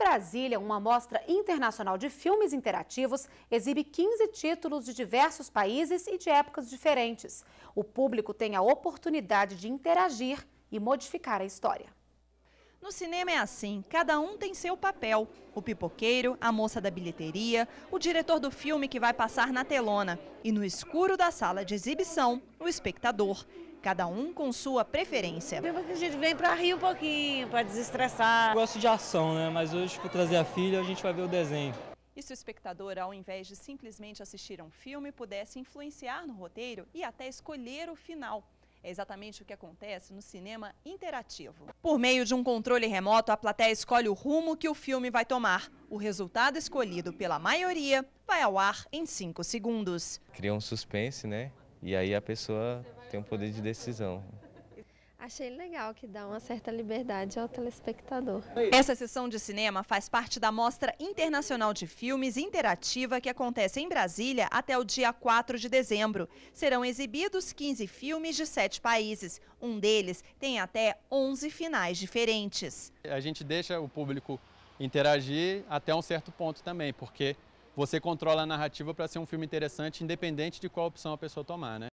Brasília, uma mostra internacional de filmes interativos exibe 15 títulos de diversos países e de épocas diferentes. O público tem a oportunidade de interagir e modificar a história. No cinema é assim, cada um tem seu papel. O pipoqueiro, a moça da bilheteria, o diretor do filme que vai passar na telona. E no escuro da sala de exibição, o espectador cada um com sua preferência. A gente vem para rir um pouquinho, para desestressar. Eu gosto de ação, né? Mas hoje, por trazer a filha, a gente vai ver o desenho. E se o espectador, ao invés de simplesmente assistir a um filme, pudesse influenciar no roteiro e até escolher o final? É exatamente o que acontece no cinema interativo. Por meio de um controle remoto, a plateia escolhe o rumo que o filme vai tomar. O resultado escolhido pela maioria vai ao ar em 5 segundos. Cria um suspense, né? E aí a pessoa tem um poder de decisão. Achei legal que dá uma certa liberdade ao telespectador. Essa sessão de cinema faz parte da Mostra Internacional de Filmes Interativa que acontece em Brasília até o dia 4 de dezembro. Serão exibidos 15 filmes de sete países. Um deles tem até 11 finais diferentes. A gente deixa o público interagir até um certo ponto também, porque você controla a narrativa para ser um filme interessante, independente de qual opção a pessoa tomar, né?